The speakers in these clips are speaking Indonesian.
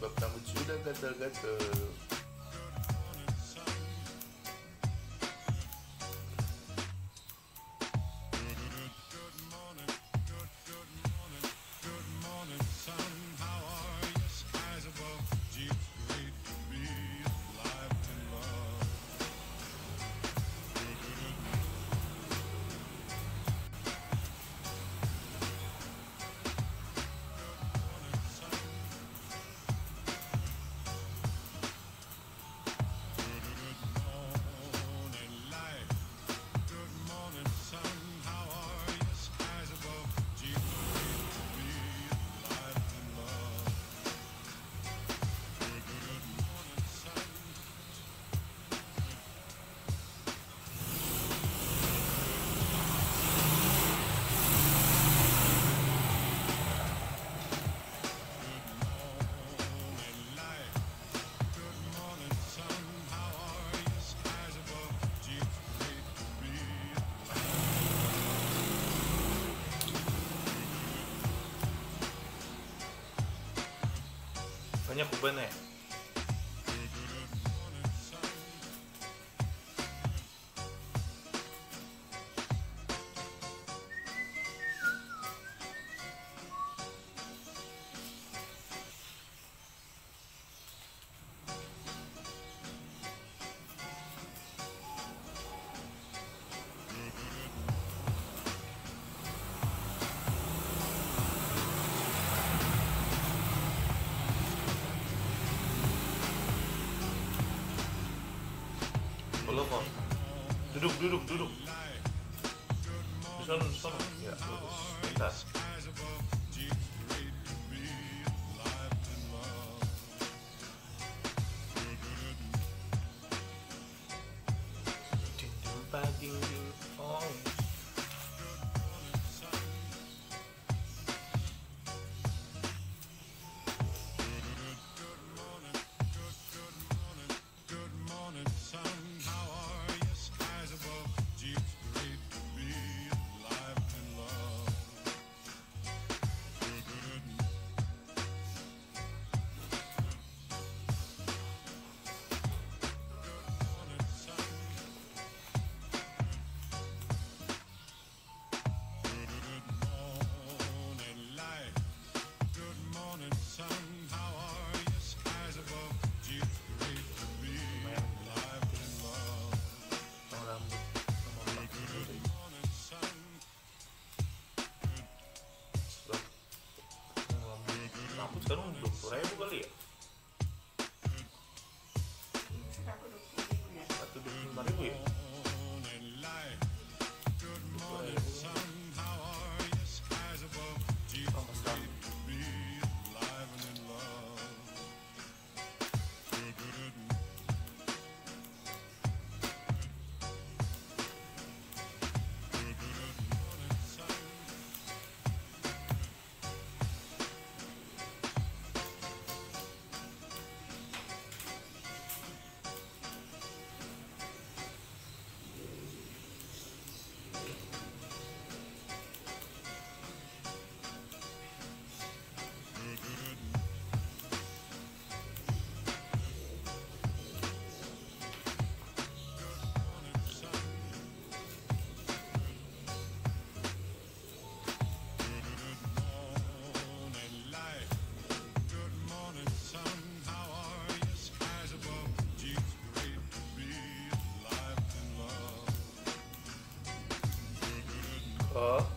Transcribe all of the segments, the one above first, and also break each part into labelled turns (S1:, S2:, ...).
S1: babu ta mu ci banyak beban ya Kok. Duduk, duduk, duduk. Di sana, di sana. Ya. Bentar. her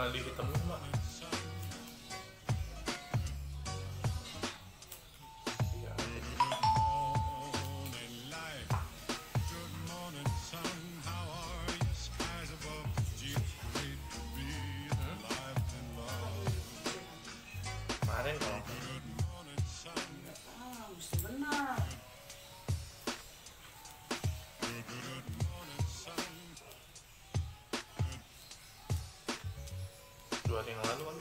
S2: Nalilita
S1: mo, ma. tem lá no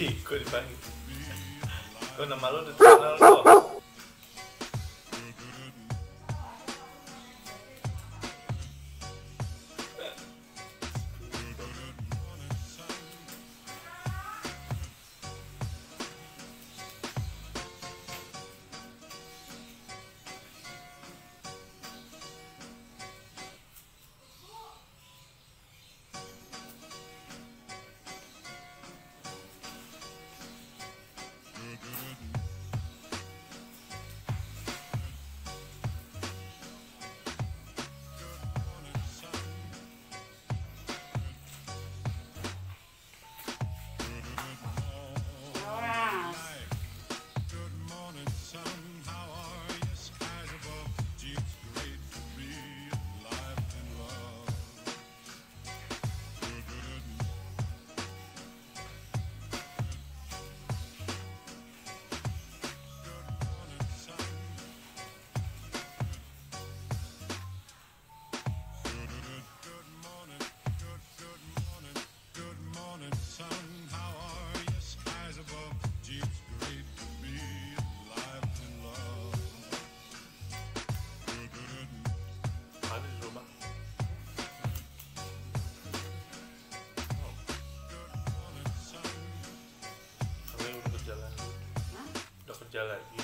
S1: Good bite. Dona
S2: Malu
S1: do jalan.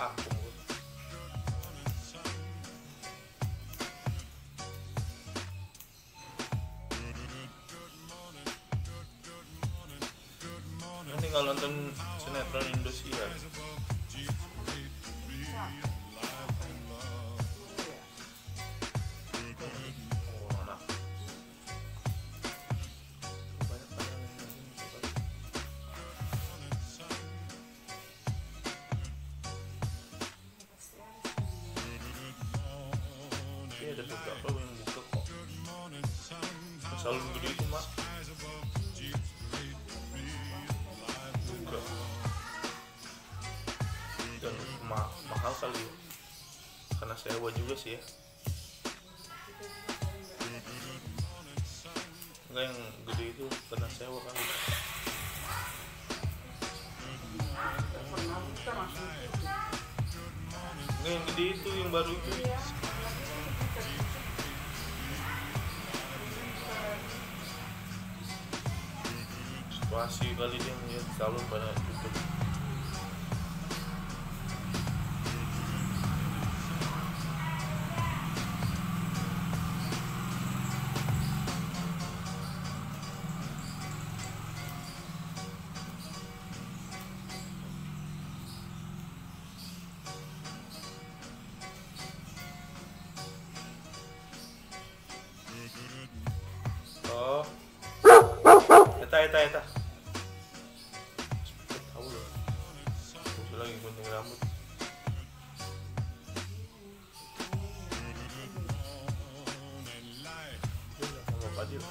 S1: ini kalau nonton sinetron Indonesia. Ada beberapa yang buka kok Selalu gede itu mak. Buka Dan ma- mahal kali ya. Karena sewa juga sih ya. Enggak yang gede itu karena sewa kali.
S2: Pernah
S1: Enggak yang gede itu yang baru itu Situasi kali dia melihat selalu pada tutup lagi gunting rambut. Sama Fadil.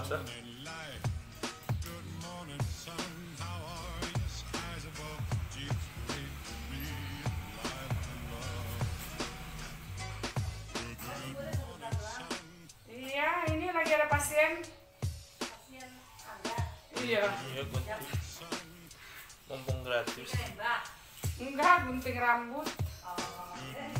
S2: Iya ini lagi ada pasien. Iya.
S1: Iya gunting. Mumpung gratis.
S2: enggak gunting rambut. Kan